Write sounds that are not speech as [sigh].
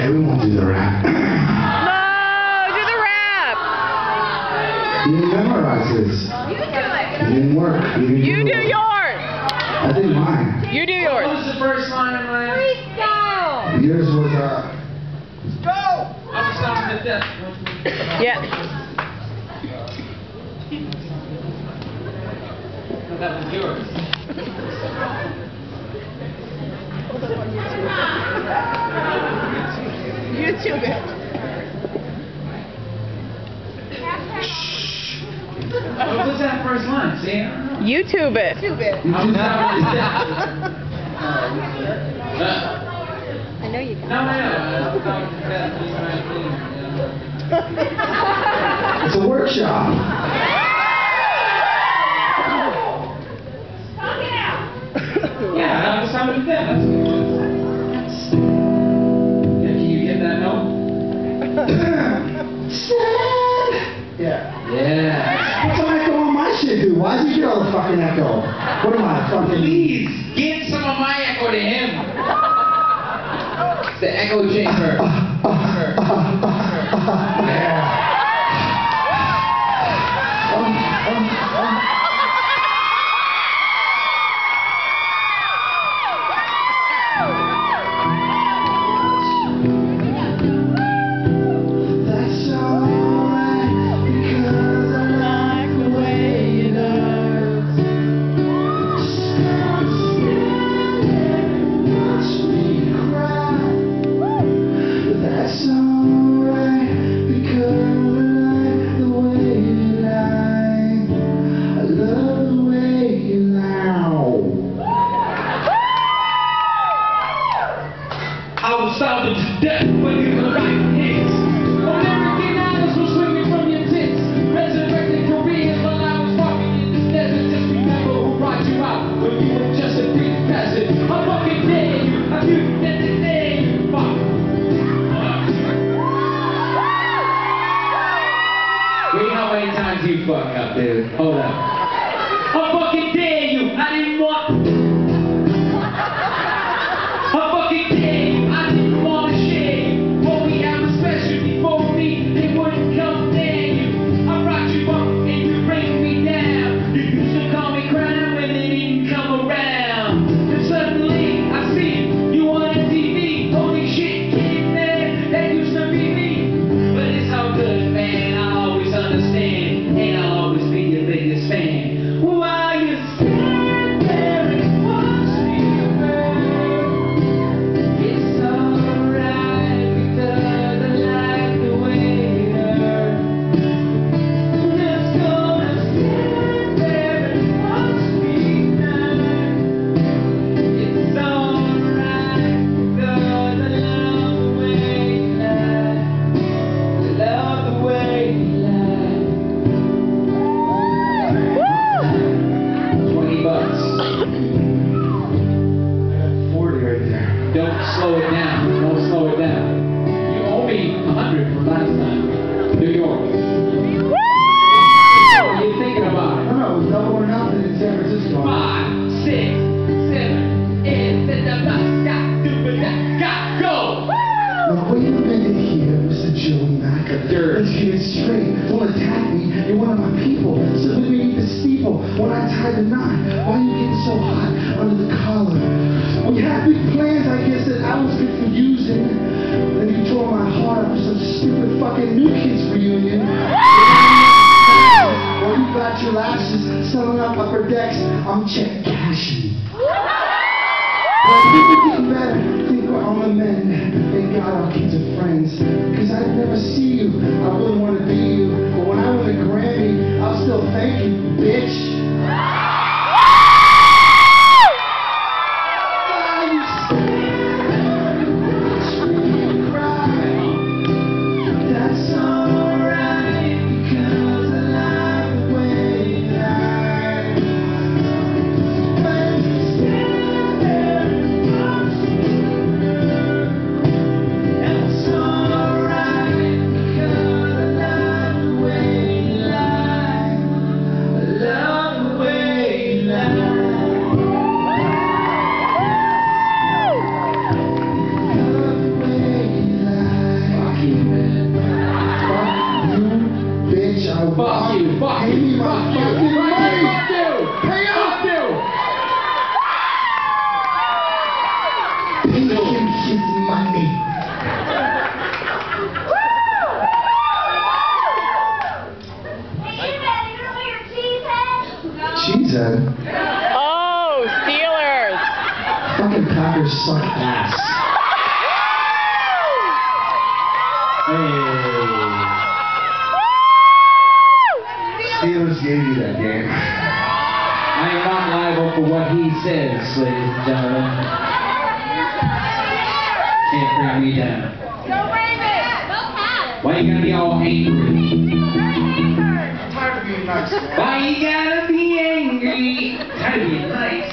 Okay, we won't do the rap. [clears throat] no, do the rap. You didn't memorize this. You do it. It didn't work. You, didn't you do, do yours. I did mine. You do yours. What was the first line of mine? Freestyle. Yours was uh. Go. I'm stopping at this. Yeah. that was yours. [laughs] YouTube it. what was that first line? See? YouTube it. YouTube it. [laughs] I know you can. It's a workshop. [laughs] yeah, I'm that was something. fucking echo. What am I, fucking... Please, give some of my echo to him. It's the echo chamber. Uh, uh, uh, yeah. you fuck up, dude. Hold up. I fucking dare you. I didn't want Don't slow it down. Don't slow it down. fucking New Kids reunion. or you got your lashes selling out upper decks. I'm check cashing. but people get better, think we're all the mend. Thank God our kids are friends. Cause I'd never see you. I wouldn't want to be you. But when I win a Grammy, I'll still thank you, bitch. cheese said. Oh, Steelers! Fucking Packers suck ass. Steelers gave you that game. I am not liable for what he says, ladies and gentlemen. Can't bring me down. Go Ravens! Go Cats! Why you gotta be all angry? Why you gotta hungry. It's time to nice.